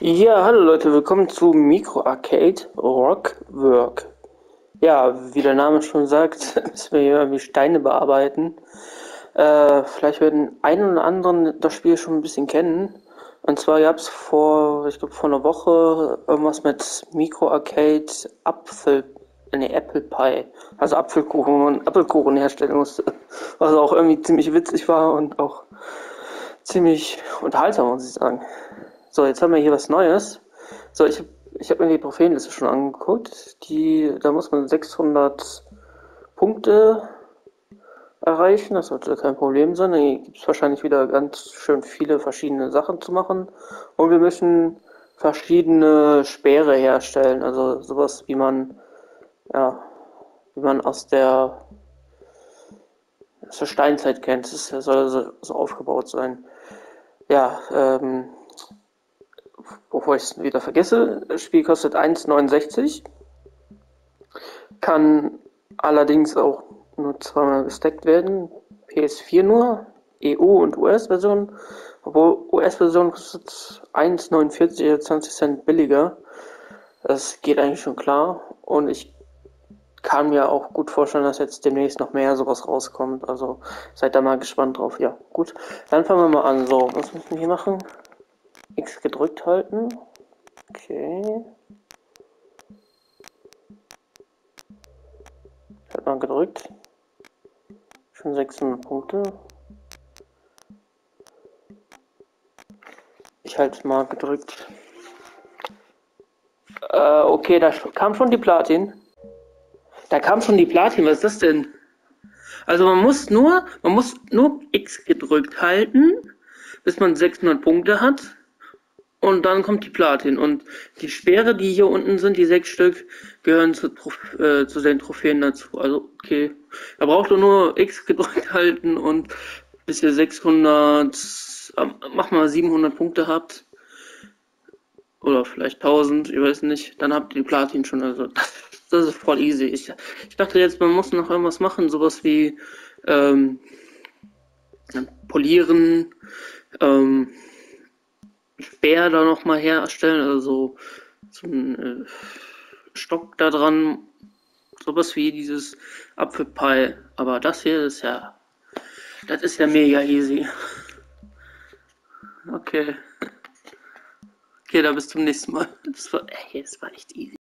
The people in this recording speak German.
Ja, hallo Leute, willkommen zu Micro Arcade Rockwork. Ja, wie der Name schon sagt, müssen wir hier irgendwie Steine bearbeiten. Äh, vielleicht werden einen oder anderen das Spiel schon ein bisschen kennen. Und zwar gab es vor, ich glaube vor einer Woche irgendwas mit Micro Arcade Apfel, ne Apple Pie, also Apfelkuchen und Apfelkuchen herstellen musste. Was auch irgendwie ziemlich witzig war und auch ziemlich unterhaltsam, muss ich sagen. So, jetzt haben wir hier was Neues. So, ich, ich habe mir die Trophäenliste schon angeguckt. Die, da muss man 600 Punkte erreichen. Das sollte kein Problem sein. Da gibt es wahrscheinlich wieder ganz schön viele verschiedene Sachen zu machen. Und wir müssen verschiedene Speere herstellen. Also sowas, wie man, ja, wie man aus der, aus der Steinzeit kennt. Das soll so, so aufgebaut sein. Ja, ähm, bevor ich es wieder vergesse, das Spiel kostet 1,69, kann allerdings auch nur zweimal gesteckt werden, PS4 nur, EU und US-Version, obwohl US-Version kostet 1,49, 20 Cent billiger. Das geht eigentlich schon klar und ich kann mir auch gut vorstellen, dass jetzt demnächst noch mehr sowas rauskommt. Also seid da mal gespannt drauf. Ja, gut. Dann fangen wir mal an. So, was müssen wir hier machen? Gedrückt halten. Okay. Hat man gedrückt. Schon 600 Punkte. Ich halte mal gedrückt. Äh, okay, da kam schon die Platin. Da kam schon die Platin. Was ist das denn? Also man muss nur, man muss nur X gedrückt halten, bis man 600 Punkte hat. Und dann kommt die Platin. Und die Speere, die hier unten sind, die sechs Stück, gehören zu, äh, zu den Trophäen dazu. Also, okay. Da braucht ihr nur X gedrückt halten und bis ihr 600, äh, mach mal 700 Punkte habt. Oder vielleicht 1000, ich weiß nicht. Dann habt ihr die Platin schon. Also, das, das ist voll easy. Ich, ich dachte jetzt, man muss noch irgendwas machen. Sowas wie, ähm, polieren, ähm, Speer da nochmal herstellen, also so ein äh, Stock da dran, sowas wie dieses Apfelpie. Aber das hier ist ja, das ist ja mega easy. Okay. Okay, dann bis zum nächsten Mal. Das war, ey, das war echt easy.